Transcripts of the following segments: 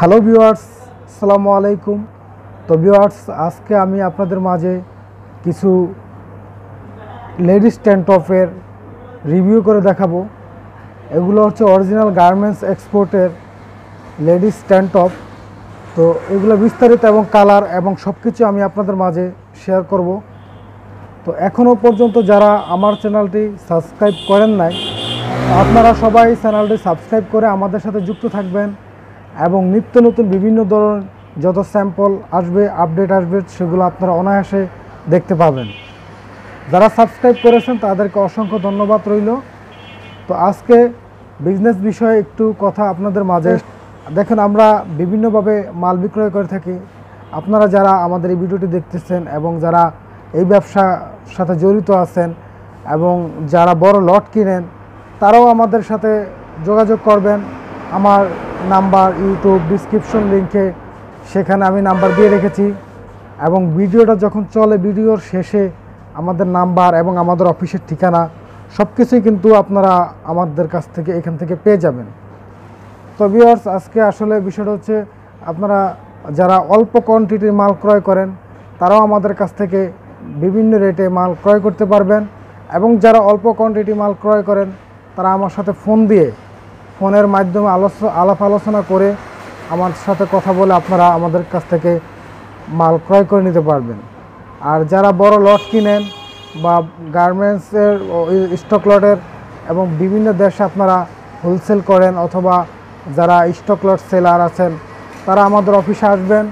Hello viewers, আসসালামু আলাইকুম। তো ভিউয়ার্স, আজকে আমি আপনাদের মাঝে কিছু লেডিস টপের রিভিউ করে দেখাবো। এগুলো হচ্ছে অরিজিনাল গার্মেন্টস এক্সপোর্টের লেডিস টপ তো এগুলো বিস্তারিত এবং কালার এবং সব কিছু আমি আপনাদের মাঝে শেয়ার করব। তো এখনও পর্যন্ত যারা আমার চ্যানেলটি সাবস্ক্রাইব করেন নাই, আপনারা সবাই চ্যানেলটি সাবস্ক্রাইব করে আমাদের সাথে যুক্ত থাকবেন। এবং নিত্য নতুন বিভিন্ন ধরনের যত স্যাম্পল আসবে আপডেট আসবে, সেগুলো আপনারা অনায়াসে দেখতে পাবেন। যারা সাবস্ক্রাইব করেছেন, তাদেরকে অসংখ্য ধন্যবাদ রইল। তো আজকে বিজনেস বিষয়ে একটু কথা আপনাদের মাঝে। দেখেন, আমরা বিভিন্নভাবে মাল বিক্রয় করে থাকি। আপনারা যারা আমাদের এই ভিডিওটি দেখতেছেন এবং যারা এই ব্যবসার সাথে জড়িত আছেন এবং যারা বড় লট কিনেন, তারাও আমাদের সাথে যোগাযোগ করবেন। আমার নাম্বার ইউটিউব ডিসক্রিপশন লিঙ্কে সেখানে আমি নাম্বার দিয়ে রেখেছি। এবং ভিডিওটা যখন চলে, ভিডিওর শেষে আমাদের নাম্বার এবং আমাদের অফিসের ঠিকানা সব কিছুই কিন্তু আপনারা আমাদের কাছ থেকে এখান থেকে পেয়ে যাবেন। তো ভিউয়ার্স আজকে আসলে বিষয়টা হচ্ছে, আপনারা যারা অল্প কোয়ান্টিটির মাল ক্রয় করেন, তারাও আমাদের কাছ থেকে বিভিন্ন রেটে মাল ক্রয় করতে পারবেন। এবং যারা অল্প কোয়ান্টিটি মাল ক্রয় করেন, তারা আমার সাথে ফোন দিয়ে ফোনের মাধ্যমে আলোচ, আলাপ আলোচনা করে আমার সাথে কথা বলে আপনারা আমাদের কাছ থেকে মাল ক্রয় করে নিতে পারবেন। আর যারা বড় লট কিনেন বা গার্মেন্টসের স্টক লটের এবং বিভিন্ন দেশে আপনারা হোলসেল করেন অথবা যারা স্টক লট সেলার আছেন, তারা আমাদের অফিসে আসবেন,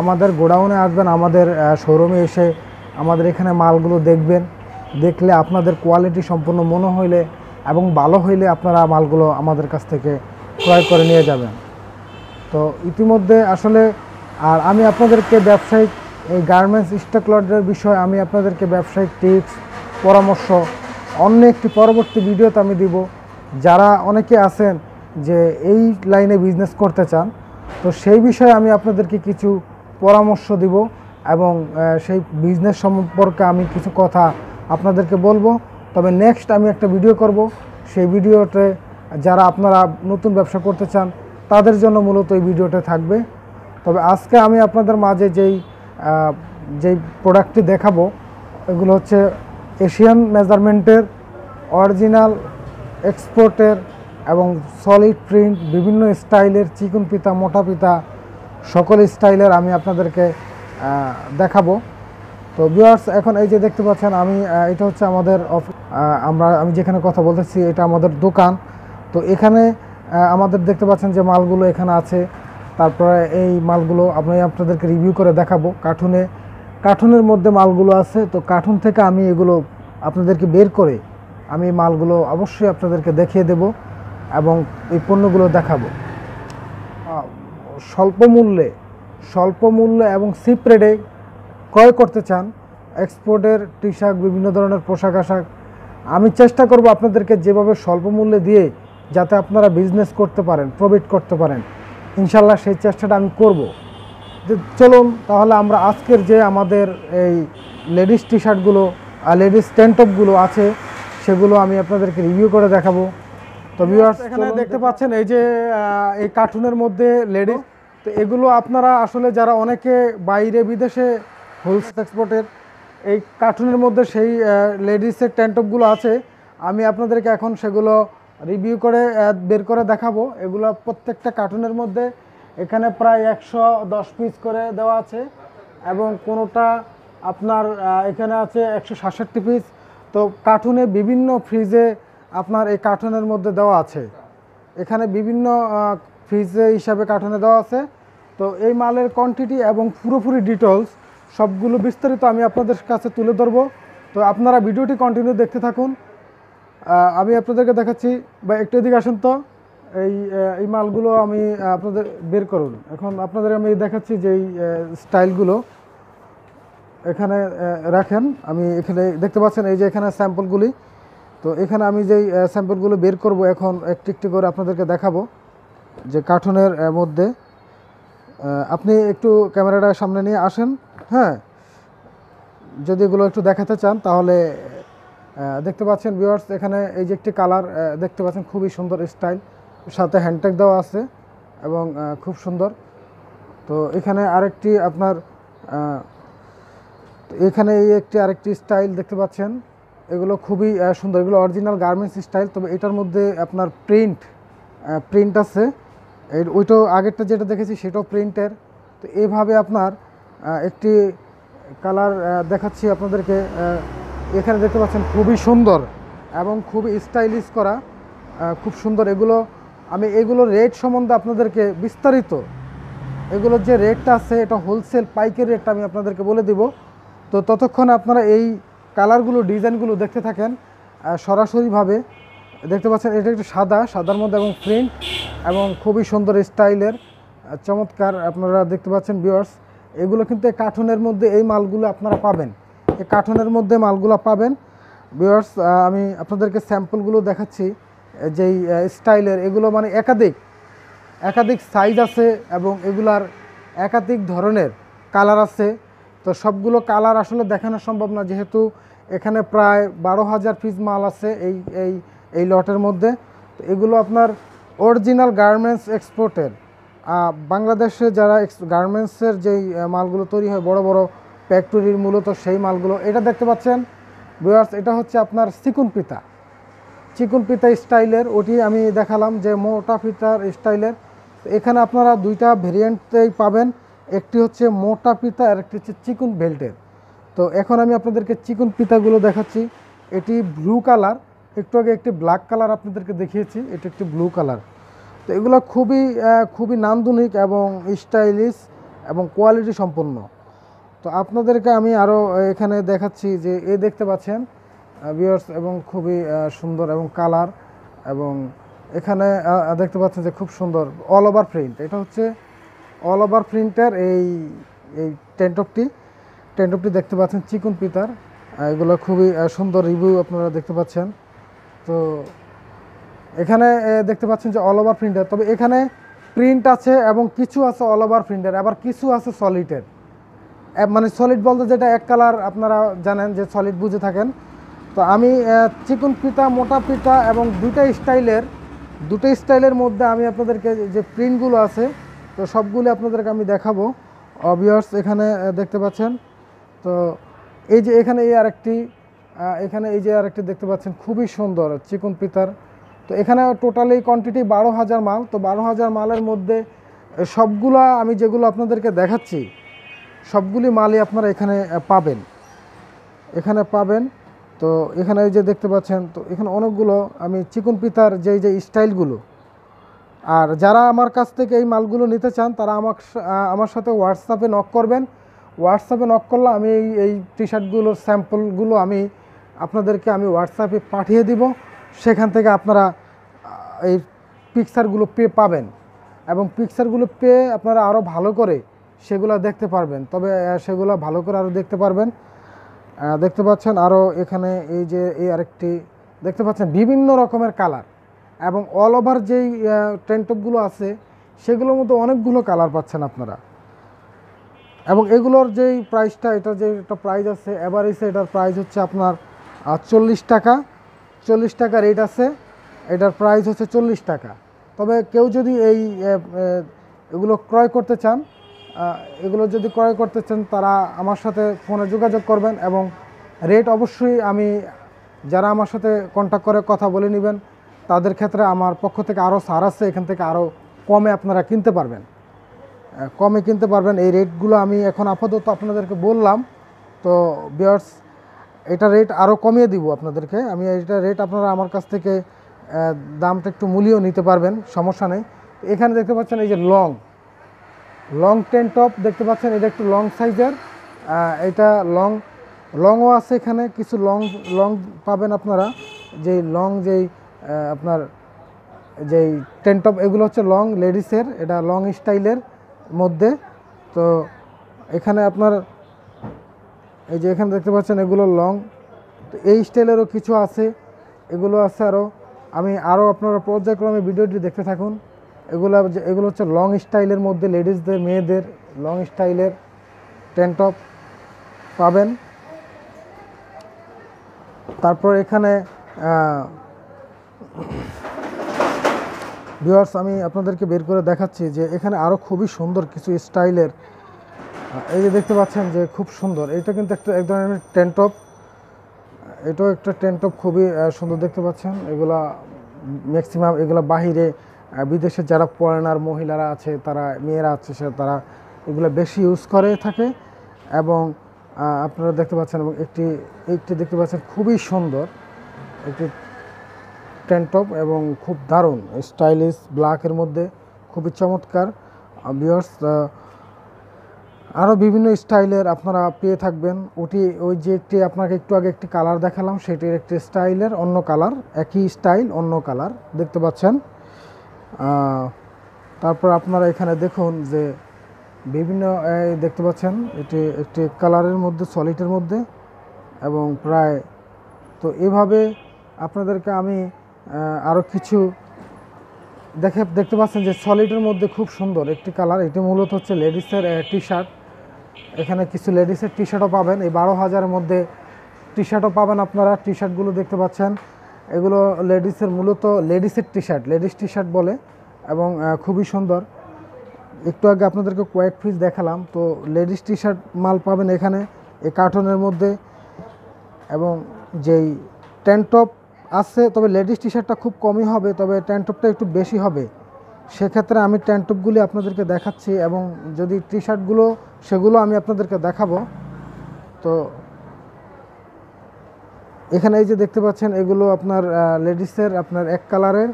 আমাদের গোডাউনে আসবেন, আমাদের শোরুমে এসে আমাদের এখানে মালগুলো দেখবেন। দেখলে আপনাদের কোয়ালিটি সম্পূর্ণ মনে হইলে এবং ভালো হইলে আপনারা মালগুলো আমাদের কাছ থেকে ক্রয় করে নিয়ে যাবেন। তো ইতিমধ্যে আসলে, আর আমি আপনাদেরকে ব্যবসায়িক এই গার্মেন্টস স্টক লটের বিষয়ে আমি আপনাদেরকে ব্যবসায়িক টিপস পরামর্শ, অন্য একটি পরবর্তী ভিডিওতে আমি দিব। যারা অনেকে আছেন যে এই লাইনে বিজনেস করতে চান, তো সেই বিষয়ে আমি আপনাদেরকে কিছু পরামর্শ দিব এবং সেই বিজনেস সম্পর্কে আমি কিছু কথা আপনাদেরকে বলব। তবে নেক্সট আমি একটা ভিডিও করব। সেই ভিডিওতে যারা আপনারা নতুন ব্যবসা করতে চান, তাদের জন্য মূলত এই ভিডিওটা থাকবে। তবে আজকে আমি আপনাদের মাঝে যেই যেই প্রোডাক্টটি দেখাবো, এগুলো হচ্ছে এশিয়ান মেজারমেন্টের অরিজিনাল এক্সপোর্টের এবং সলিড প্রিন্ট বিভিন্ন স্টাইলের চিকন পিতা, মোটা পিতা, সকল স্টাইলের আমি আপনাদেরকে দেখাবো। তো ভিউয়ার্স এখন এই যে দেখতে পাচ্ছেন, আমি এটা হচ্ছে আমাদের আমরা, আমি যেখানে কথা বলতেছি, এটা আমাদের দোকান। তো এখানে আমাদের দেখতে পাচ্ছেন যে মালগুলো এখানে আছে। তারপরে এই মালগুলো আমি আপনাদেরকে রিভিউ করে দেখাবো। কার্টুনে, কার্টুনের মধ্যে মালগুলো আছে। তো কার্টুন থেকে আমি এগুলো আপনাদেরকে বের করে, আমি মালগুলো অবশ্যই আপনাদেরকে দেখিয়ে দেব এবং এই পণ্যগুলো দেখাবো। স্বল্প মূল্যে স্বল্প মূল্যে এবং সিপ রেটে ক্রয় করতে চান এক্সপোর্টের টি শার্ট বিভিন্ন ধরনের পোশাক আশাক আমি চেষ্টা করব আপনাদেরকে যেভাবে স্বল্প মূল্যে দিয়ে যাতে আপনারা বিজনেস করতে পারেন প্রফিট করতে পারেন। ইনশাল্লাহ সেই চেষ্টাটা আমি করব। যে চলুন তাহলে আমরা আজকের যে আমাদের এই লেডিস টি শার্টগুলো আর লেডিস টপগুলো আছে সেগুলো আমি আপনাদেরকে রিভিউ করে দেখাবো। তো ভিউয়ার্স এখানে দেখতে পাচ্ছেন এই যে এই কার্টুনের মধ্যে লেডিস তো এগুলো আপনারা আসলে যারা অনেকে বাইরে বিদেশে হোলসেল এক্সপোর্টের এই কার্টুনের মধ্যে সেই লেডিসের ট্যান্টপগুলো আছে। আমি আপনাদেরকে এখন সেগুলো রিভিউ করে বের করে দেখাবো। এগুলো প্রত্যেকটা কার্টুনের মধ্যে এখানে প্রায় একশো দশ পিস করে দেওয়া আছে। এবং কোনোটা আপনার এখানে আছে একশো সাতষট্টি পিস তো কার্টুনে বিভিন্ন ফ্রিজে আপনার এই কার্টুনের মধ্যে দেওয়া আছে। এখানে বিভিন্ন ফ্রিজে হিসাবে কার্টুনে দেওয়া আছে। তো এই মালের কোয়ান্টিটি এবং পুরোপুরি ডিটেলস সবগুলো বিস্তারিত আমি আপনাদের কাছে তুলে ধরবো। তো আপনারা ভিডিওটি কন্টিনিউ দেখতে থাকুন। আমি আপনাদেরকে দেখাচ্ছি, বা একটু এদিকে আসুন তো। এই এই মালগুলো আমি আপনাদের বের করুন। এখন আপনাদের আমি দেখাচ্ছি যে এই স্টাইলগুলো এখানে রাখেন। আমি এখানে দেখতে পাচ্ছেন, এই যে এখানে স্যাম্পলগুলি তো এখানে আমি যেই স্যাম্পলগুলো বের করব এখন, একটি একটি করে আপনাদেরকে দেখাবো যে কার্টুনের মধ্যে। আপনি একটু ক্যামেরাটা সামনে নিয়ে আসেন। হ্যাঁ যদি এগুলো একটু দেখাতে চান, তাহলে দেখতে পাচ্ছেন ভিউয়ার্স এখানে এই যে একটি কালার দেখতে পাচ্ছেন খুবই সুন্দর স্টাইল সাথে হ্যান্ডটেক দেওয়া আছে এবং খুব সুন্দর। তো এখানে আরেকটি আপনার এখানে এই একটি আরেকটি স্টাইল দেখতে পাচ্ছেন, এগুলো খুবই সুন্দর। এগুলো অরিজিনাল গার্মেন্টস স্টাইল তবে এটার মধ্যে আপনার প্রিন্ট প্রিন্ট আছে। ওইটাও আগেরটা যেটা দেখেছি, সেটাও প্রিন্টের তো এইভাবে আপনার একটি কালার দেখাচ্ছি আপনাদেরকে। এখানে দেখতে পাচ্ছেন খুবই সুন্দর এবং খুবই স্টাইলিশ করা খুব সুন্দর। এগুলো, আমি এগুলো রেট সম্বন্ধে আপনাদেরকে বিস্তারিত এগুলোর যে রেটটা আছে, এটা হোলসেল পাইকারি রেটটা আমি আপনাদেরকে বলে দিব। তো ততক্ষণ আপনারা এই কালারগুলো, ডিজাইনগুলো দেখতে থাকেন সরাসরিভাবে। দেখতে পাচ্ছেন, এটা একটু সাদা, সাদার মধ্যে এবং প্রিন্ট এবং খুবই সুন্দর স্টাইলের চমৎকার আপনারা দেখতে পাচ্ছেন ভিউয়ার্স এগুলো কিন্তু এই কার্টুনের মধ্যে এই মালগুলো আপনারা পাবেন। এই কার্টুনের মধ্যে মালগুলো পাবেন। ভিউয়ার্স আমি আপনাদেরকে স্যাম্পলগুলো দেখাচ্ছি। যেই স্টাইলের, এগুলো মানে একাধিক একাধিক সাইজ আছে এবং এগুলার একাধিক ধরনের কালার আছে। তো সবগুলো কালার আসলে দেখানো সম্ভব না, যেহেতু এখানে প্রায় বারো হাজার পিস মাল আছে এই এই এই লটের মধ্যে। তো এগুলো আপনার অরিজিনাল গার্মেন্টস এক্সপোর্টের বাংলাদেশে যারা গার্মেন্টসের যেই মালগুলো তৈরি হয়, বড় বড় ফ্যাক্টরির মূলত সেই মালগুলো, এটা দেখতে পাচ্ছেন? ভিউয়ার্স এটা হচ্ছে আপনার চিকুন পিতা। চিকুন পিতা স্টাইলের, ওটি আমি দেখালাম যে মোটা পিতার স্টাইলের। এখানে আপনারা দুইটা ভেরিয়েন্টেই পাবেন। একটি হচ্ছে মোটা পিতা, আর একটি হচ্ছে চিকুন বেল্টের তো এখন আমি আপনাদেরকে চিকুন পিতাগুলো দেখাচ্ছি। এটি ব্লু কালার একটু আগে একটি ব্ল্যাক কালার আপনাদেরকে দেখিয়েছি, এটি একটি ব্লু কালার তো এগুলো খুবই খুবই নান্দনিক এবং স্টাইলিশ এবং কোয়ালিটি সম্পন্ন। তো আপনাদেরকে আমি আরও এখানে দেখাচ্ছি যে এ দেখতে পাচ্ছেন বিয়ার্স এবং খুবই সুন্দর এবং কালার এবং এখানে দেখতে পাচ্ছেন যে খুব সুন্দর অল ওভার প্রিন্ট এটা হচ্ছে অল ওভার প্রিন্টের এই এই টেন্টপটি টেন্টপটি দেখতে পাচ্ছেন চিকুন পিতার। এগুলো খুবই সুন্দর রিভিউ আপনারা দেখতে পাচ্ছেন। তো এখানে দেখতে পাচ্ছেন যে অল ওভার প্রিন্টার তবে এখানে প্রিন্ট আছে এবং কিছু আছে অল ওভার প্রিন্টার আবার কিছু আছে সলিডের মানে সলিড বলতে যেটা এক কালার আপনারা জানেন যে সলিড বুঝে থাকেন। তো আমি চিকন পিতা মোটা পিতা এবং দুইটা স্টাইলের, দুটো স্টাইলের মধ্যে আমি আপনাদেরকে যে প্রিন্টগুলো আছে, তো সবগুলো আপনাদেরকে আমি দেখাবো। অবিয়ার্স এখানে দেখতে পাচ্ছেন। তো এই যে এখানে এই আরেকটি এখানে এই যে আরেকটি দেখতে পাচ্ছেন, খুবই সুন্দর চিকন পিতার তো এখানে টোটালি কোয়ান্টিটি বারো হাজার মাল, তো বারো হাজার মালের মধ্যে সবগুলা আমি যেগুলো আপনাদেরকে দেখাচ্ছি, সবগুলি মালই আপনারা এখানে পাবেন। এখানে পাবেন, তো এখানে এই যে দেখতে পাচ্ছেন, তো এখানে অনেকগুলো আমি চিকন পিতার যেই যে স্টাইলগুলো, আর যারা আমার কাছ থেকে এই মালগুলো নিতে চান, তারা আমার আমার সাথে হোয়াটসঅ্যাপে নক করবেন। হোয়াটসঅ্যাপে নক করলে আমি এই এই টি শার্টগুলোর স্যাম্পলগুলো আমি আপনাদেরকে আমি হোয়াটসঅ্যাপে পাঠিয়ে দিব। সেখান থেকে আপনারা এই পিকচারগুলো পেয়ে পাবেন। এবং পিকচারগুলো পেয়ে আপনারা আরও ভালো করে সেগুলো দেখতে পারবেন। তবে সেগুলো ভালো করে আরও দেখতে পারবেন। দেখতে পাচ্ছেন আরও এখানে এই যে, এই আরেকটি, দেখতে পাচ্ছেন বিভিন্ন রকমের কালার। এবং অল ওভার যেই টেন্টপগুলো আছে, সেগুলোর মধ্যে অনেকগুলো কালার পাচ্ছেন আপনারা। এবং এগুলোর যেই প্রাইসটা এটা যে একটা প্রাইস আছে এভারেজে এটার প্রাইস হচ্ছে আপনার চল্লিশ টাকা। চল্লিশ টাকা রেট আছে, এটার প্রাইস হচ্ছে চল্লিশ টাকা। তবে কেউ যদি এই এগুলো ক্রয় করতে চান এগুলো যদি ক্রয় করতে চান, তারা আমার সাথে ফোনে যোগাযোগ করবেন এবং রেট অবশ্যই আমি, যারা আমার সাথে কন্ট্যাক্ট করে কথা বলে নেবেন, তাদের ক্ষেত্রে আমার পক্ষ থেকে আরও সার আছে, এখান থেকে আরও কমে আপনারা কিনতে পারবেন। কমে কিনতে পারবেন। এই রেটগুলো আমি এখন আপাতত আপনাদেরকে বললাম। তো বিয়ার্স এটা রেট আরও কমিয়ে দিব আপনাদেরকে। আমি এটা রেট আপনারা আমার কাছ থেকে দামটা একটু মূল্যও নিতে পারবেন, সমস্যা নেই। এখানে দেখতে পাচ্ছেন এই যে লং লং টেন টপ দেখতে পাচ্ছেন এটা একটু লং সাইজের এটা লং লংও আছে এখানে, কিছু লং লং পাবেন আপনারা। যেই লং যেই আপনার যেই টেন টপ এগুলো হচ্ছে লং লেডিসের এটা লং স্টাইলের মধ্যে। তো এখানে আপনার এই যে এখানে দেখতে পাচ্ছেন এগুলো লং। তো এই স্টাইলেরও কিছু আছে এগুলো আছে আরও আমি আরও আপনারা পর্যায়ক্রমে ভিডিওটি দেখতে থাকুন। এগুলো এগুলো হচ্ছে লং স্টাইলের মধ্যে লেডিসদের মেয়েদের লং স্টাইলের টেন টপ পাবেন। তারপর এখানে আহ, ভিউয়ার্স আমি আপনাদেরকে বের করে দেখাচ্ছি যে এখানে আরও খুবই সুন্দর কিছু স্টাইলের এই যে দেখতে পাচ্ছেন যে খুব সুন্দর। এটা কিন্তু একটা এক ধরনের টেন্টপ এটাও একটা টেন্টপ খুবই সুন্দর দেখতে পাচ্ছেন। এগুলা ম্যাক্সিমাম এগুলা বাহিরে বিদেশে যারা ফরেনার মহিলারা আছে, তারা, মেয়েরা আছে, সে তারা এগুলো বেশি ইউজ করে থাকে। এবং আপনারা দেখতে পাচ্ছেন, এবং একটি একটি দেখতে পাচ্ছেন খুবই সুন্দর। একটি টেন্টপ এবং খুব দারুণ। স্টাইলিশ ব্ল্যাকের মধ্যে, খুবই চমৎকার। বিয়ার্স আরও বিভিন্ন স্টাইলের আপনারা পেয়ে থাকবেন। ওটি, ওই যে একটি আপনাকে একটু আগে একটি কালার দেখালাম, সেটির একটি স্টাইলের অন্য কালার একই স্টাইল অন্য কালার দেখতে পাচ্ছেন? তারপর আপনারা এখানে দেখুন যে বিভিন্ন দেখতে পাচ্ছেন, এটি একটি কালারের মধ্যে সলিডের মধ্যে, এবং প্রায়, তো এভাবে আপনাদেরকে আমি আরও কিছু দেখে, দেখতে পাচ্ছেন যে সলিডের মধ্যে খুব সুন্দর একটি কালার এটি মূলত হচ্ছে লেডিসের টি শার্ট এখানে কিছু লেডিসের টি শার্টও পাবেন। এই বারো হাজারের মধ্যে টি শার্টও পাবেন আপনারা। টি শার্টগুলো দেখতে পাচ্ছেন। এগুলো লেডিসের মূলত লেডিসের T shirt ladies T shirt বলে এবং খুবই সুন্দর। একটু আগে আপনাদেরকে কয়েক পিস দেখালাম। তো লেডিস টি শার্ট মাল পাবেন এখানে, এই কার্টনের মধ্যে। এবং যেই ট্যান্টপ আছে, তবে লেডিস টি শার্টটা খুব কমই হবে, তবে ট্যান্টপটা একটু বেশি হবে। সেক্ষেত্রে আমি ট্যান্টপগুলি আপনাদেরকে দেখাচ্ছি এবং যদি টি শার্টগুলো সেগুলো আমি আপনাদেরকে দেখাবো। তো এখানে এই যে দেখতে পাচ্ছেন, এগুলো আপনার লেডিসের আপনার এক কালারের।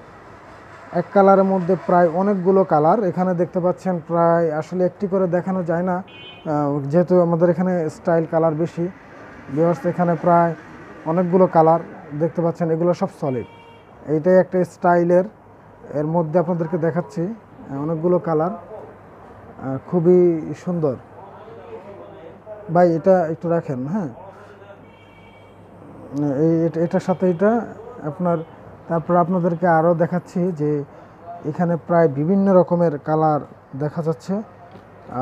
এক কালারের মধ্যে প্রায় অনেকগুলো কালার। এখানে দেখতে পাচ্ছেন প্রায়, আসলে একটি করে দেখানো যায় না। যেহেতু আমাদের এখানে স্টাইল কালার বেশি ব্যবস্থা এখানে প্রায় অনেকগুলো কালার দেখতে পাচ্ছেন, এগুলো সব সলিড এইটাই একটা স্টাইলের এর মধ্যে আপনাদেরকে দেখাচ্ছি অনেকগুলো কালার খুবই সুন্দর। ভাই, এটা একটু রাখেন হ্যাঁ? এই, এটা- এটার সাথে এটা আপনার, তারপর আপনাদেরকে আরও দেখাচ্ছি যে এখানে প্রায় বিভিন্ন রকমের কালার দেখা যাচ্ছে।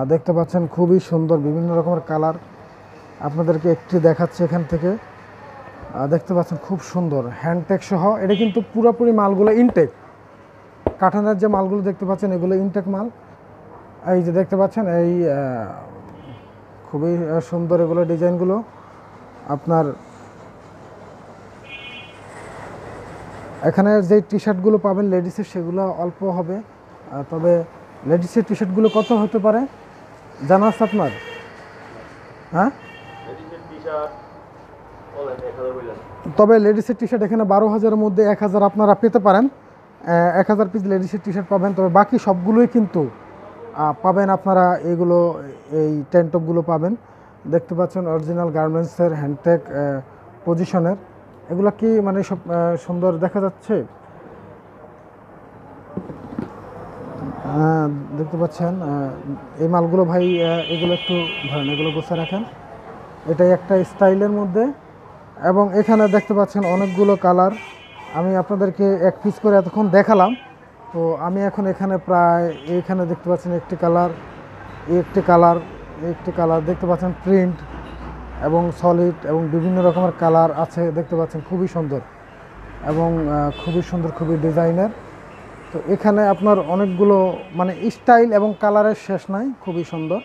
দেখতে পাচ্ছেন খুবই সুন্দর বিভিন্ন রকমের কালার। আপনাদেরকে একটি দেখাচ্ছে এখান থেকে। দেখতে পাচ্ছেন খুব সুন্দর। হ্যান্ডটেক সহ, এটা কিন্তু পুরোপুরি মালগুলো ইনটেক। কাঠানের যে মালগুলো দেখতে পাচ্ছেন, এগুলো ইনটেক মাল। এই যে দেখতে পাচ্ছেন, এই খুবই সুন্দর এগুলো ডিজাইনগুলো। আপনার এখানে যে টি শার্টগুলো পাবেন লেডিসের সেগুলো অল্প হবে। তবে লেডিসের টি শার্টগুলো কত হতে পারে? জানা আছে আপনার? হ্যাঁ? তবে লেডিসের টি শার্ট এখানে বারো হাজারের মধ্যে এক হাজার আপনারা পেতে পারেন। এক হাজার পিস লেডিসের টি শার্ট পাবেন। তবে বাকি সবগুলোই কিন্তু পাবেন আপনারা এগুলো, এই টেন্টপগুলো পাবেন। দেখতে পাচ্ছেন অরিজিনাল গার্মেন্টসের হ্যান্ডটেক পজিশনের এগুলো কি মানে সব সুন্দর দেখা যাচ্ছে? দেখতে পাচ্ছেন এই মালগুলো ভাই এগুলো একটু ধরেন, এগুলো গোছা রাখেন। এটাই একটা স্টাইলের মধ্যে। এবং এখানে দেখতে পাচ্ছেন অনেকগুলো কালার আমি আপনাদেরকে এক পিস করে এতক্ষণ দেখালাম। তো আমি এখন এখানে প্রায়, এইখানে দেখতে পাচ্ছেন একটি কালার একটি কালার একটি কালার দেখতে পাচ্ছেন প্রিন্ট এবং সলিড এবং বিভিন্ন রকমের কালার আছে, দেখতে পাচ্ছেন খুবই সুন্দর এবং খুবই সুন্দর, খুবই ডিজাইনের তো এখানে আপনার অনেকগুলো মানে স্টাইল এবং কালারের শেষ নাই, খুবই সুন্দর।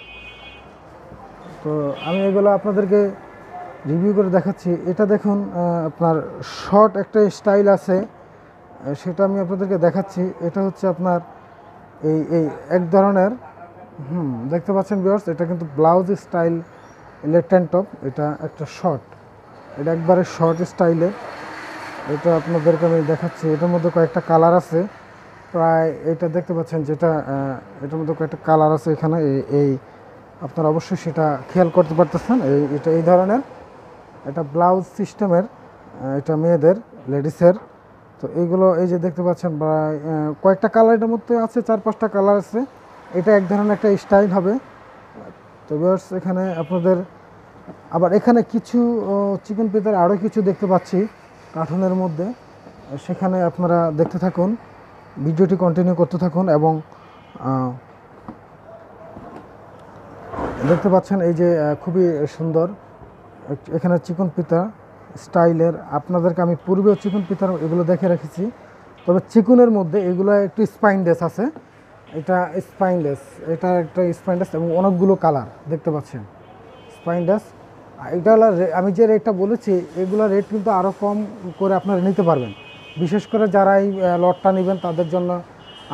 তো আমি এগুলো আপনাদেরকে রিভিউ করে দেখাচ্ছি। এটা দেখুন আপনার শর্ট একটা স্টাইল আছে। সেটা আমি আপনাদেরকে দেখাচ্ছি। এটা হচ্ছে আপনার এই এই এক ধরনের, হুম, দেখতে পাচ্ছেন বিয়ার্স এটা কিন্তু ব্লাউজ স্টাইল লেটেন টপ এটা একটা শর্ট এটা একবারে শর্ট স্টাইলে এটা আপনাদেরকে আমি দেখাচ্ছি। এটার মধ্যে কয়েকটা কালার আছে। প্রায় এটা দেখতে পাচ্ছেন যেটা এটার মধ্যে কয়েকটা কালার আছে এখানে। এই এই আপনারা অবশ্যই সেটা খেয়াল করতে পারতেছেন। এই, এটা এই ধরনের। এটা ব্লাউজ সিস্টেমের এটা মেয়েদের, লেডিসের। তো এইগুলো এই যে দেখতে পাচ্ছেন কয়েকটা কালার এটার মধ্যে আছে, চার পাঁচটা কালার আছে। এটা এক ধরনের একটা স্টাইল হবে। তো ভিউয়ার্স এখানে আপনাদের, আবার এখানে কিছু চিকেন পেতার আরও কিছু দেখতে পাচ্ছি কার্টুনের মধ্যে। সেখানে আপনারা দেখতে থাকুন, ভিডিওটি কন্টিনিউ করতে থাকুন এবং দেখতে পাচ্ছেন এই যে খুবই সুন্দর এখানে চিকন পিতা স্টাইলের, আপনাদেরকে আমি পূর্বেও চিকন পিতার এগুলো দেখে রেখেছি। তবে চিকুনের মধ্যে এগুলো একটু স্পাইনলেস আছে। এটা স্পাইনলেস, এটা একটা স্পাইনলেস এবং অনেকগুলো কালার, দেখতে পাচ্ছেন। স্পাইনলেস এটা হলো আমি যে রেটটা বলেছি, এগুলো রেট কিন্তু আরও কম করে আপনারা নিতে পারবেন। বিশেষ করে যারা এই লটটা নেবেন, তাদের জন্য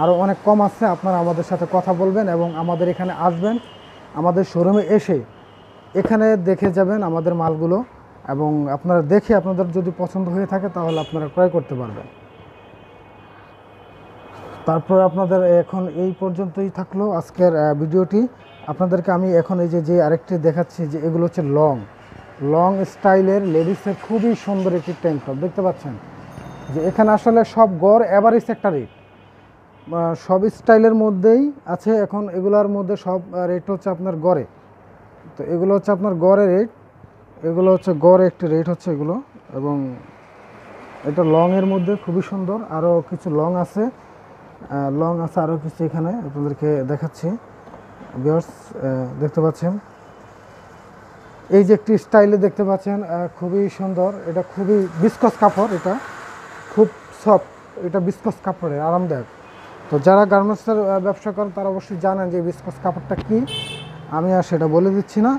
আরও অনেক কম আছে। আপনারা আমাদের সাথে কথা বলবেন এবং আমাদের এখানে আসবেন। আমাদের শোরুমে এসে এখানে দেখে যাবেন আমাদের মালগুলো এবং আপনারা দেখে আপনাদের যদি পছন্দ হয়ে থাকে তাহলে আপনারা ক্রয় করতে পারবেন। তারপর আপনাদের এখন এই পর্যন্তই থাকল আজকের ভিডিওটি। আপনাদেরকে আমি এখন এই যে যে আরেকটি দেখাচ্ছি যে এগুলো হচ্ছে লং। লং স্টাইলের লেডিসের খুবই সুন্দর একটি ট্যাঙ্ক টপ দেখতে পাচ্ছেন? যে এখানে আসলে সব গড় অ্যাভারেজ একটা রেট সব স্টাইলের মধ্যেই আছে, এখন এগুলোর মধ্যে সব রেট হচ্ছে আপনার গড়ে। তো এগুলো হচ্ছে আপনার গড়ে রেট এগুলো হচ্ছে গড়ে একটি রেট হচ্ছে এগুলো। এবং এটা লংয়ের মধ্যে খুবই সুন্দর। আরও কিছু লং আছে। লং আছে আরও কিছু এখানে আপনাদেরকে দেখাচ্ছি। বিয়ার্স দেখতে পাচ্ছেন? এই যে একটি স্টাইলে দেখতে পাচ্ছেন খুবই সুন্দর। এটা খুবই বিস্কস কাপড় এটা। খুব সফট এটা বিস্কস কাপড়ের, আরামদায়ক। তো যারা গার্মেন্টসের ব্যবসা করেন, তারা অবশ্যই জানেন যে বিস্কস কাপড়টা কী। আমি আর সেটা বলে দিচ্ছি না।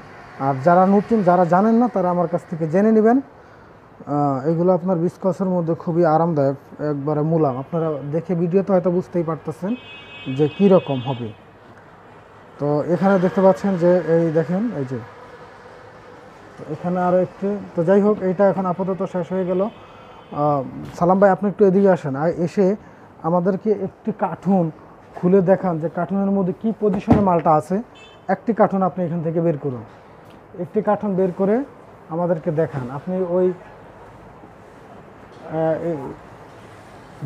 আর যারা নতুন, যারা জানেন না, তারা আমার কাছ থেকে জেনে নেবেন। এগুলো আপনার বিস্কসের মধ্যে খুবই আরামদায়ক, একবারে মুলাম। আপনারা দেখে ভিডিওতে হয়তো বুঝতেই পারতেছেন যে কী রকম হবে। তো এখানে দেখতে পাচ্ছেন যে, এই দেখেন, এই যে। এখানে আরও একটু, তো যাই হোক, এইটা এখন আপাতত শেষ হয়ে গেল। সালাম ভাই, আপনি একটু এদিকে আসেন। আর এসে আমাদেরকে একটি কার্টুন খুলে দেখান যে কার্টুনের মধ্যে কি পজিশনে মালটা আছে। একটি কার্টুন আপনি এখান থেকে বের করুন। একটি কার্টুন বের করে আমাদেরকে দেখান। আপনি ওই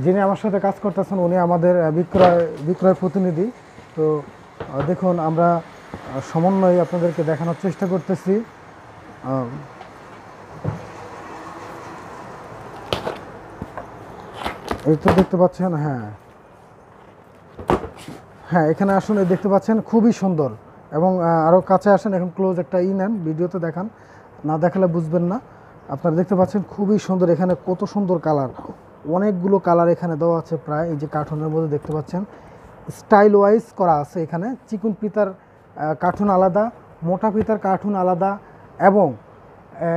যিনি আমার সাথে কাজ করতেছেন, উনি আমাদের বিক্রয় বিক্রয় প্রতিনিধি। তো দেখুন, আমরা সমন্বয়ে আপনাদেরকে দেখানোর চেষ্টা করতেছি। এই তো দেখতে পাচ্ছেন হ্যাঁ। হ্যাঁ এখানে আসুন, এই দেখতে পাচ্ছেন, খুবই সুন্দর। এবং আরও কাছে আসেন, এখন ক্লোজ একটা ই নেন ভিডিওতে দেখান। না দেখালে বুঝবেন না। আপনারা দেখতে পাচ্ছেন খুবই সুন্দর, এখানে কত সুন্দর কালার অনেকগুলো কালার এখানে দেওয়া আছে প্রায়, এই যে কার্টুনের মধ্যে দেখতে পাচ্ছেন। স্টাইল ওয়াইজ করা আছে এখানে, চিকুন পিতার কার্টুন আলাদা, মোটা পিতার কার্টুন আলাদা এবং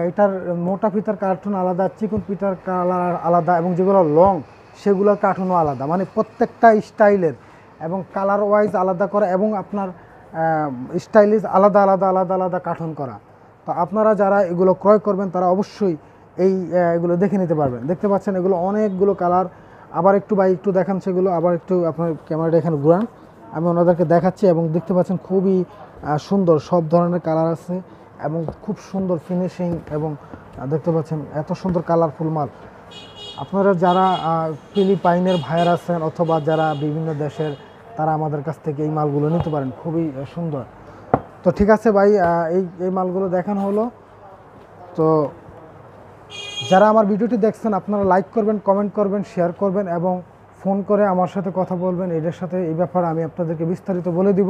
এটার মোটা পিতার কার্টুন আলাদা, চিকুন পিতার কালার আলাদা এবং যেগুলো লং সেগুলোর কার্টুনও আলাদা। মানে প্রত্যেকটা স্টাইলের এবং কালার ওয়াইজ আলাদা করা এবং আপনার স্টাইলিশ আলাদা আলাদা আলাদা আলাদা কার্টুন করা। তো আপনারা যারা এগুলো ক্রয় করবেন, তারা অবশ্যই এই এগুলো দেখে নিতে পারবেন। দেখতে পাচ্ছেন এগুলো অনেকগুলো কালার। আবার একটু বাই একটু দেখান সেগুলো। আবার একটু আপনার ক্যামেরাটা এখানে ঘুরান। আমি ওনাদেরকে দেখাচ্ছি এবং দেখতে পাচ্ছেন খুবই সুন্দর সব ধরনের কালার আছে এবং খুব সুন্দর ফিনিশিং এবং দেখতে পাচ্ছেন এত সুন্দর কালারফুল মাল। আপনারা যারা ফিলিপাইনের ভাইয়ার আছেন অথবা যারা বিভিন্ন দেশের তারা আমাদের কাছ থেকে এই মালগুলো নিতে পারেন। খুবই সুন্দর। তো ঠিক আছে ভাই এই এই মালগুলো দেখানো হলো। তো যারা আমার ভিডিওটি দেখছেন, আপনারা লাইক করবেন কমেন্ট করবেন শেয়ার করবেন এবং ফোন করে আমার সাথে কথা বলবেন। এদের সাথে এই ব্যাপারে আমি আপনাদেরকে বিস্তারিত বলে দিব।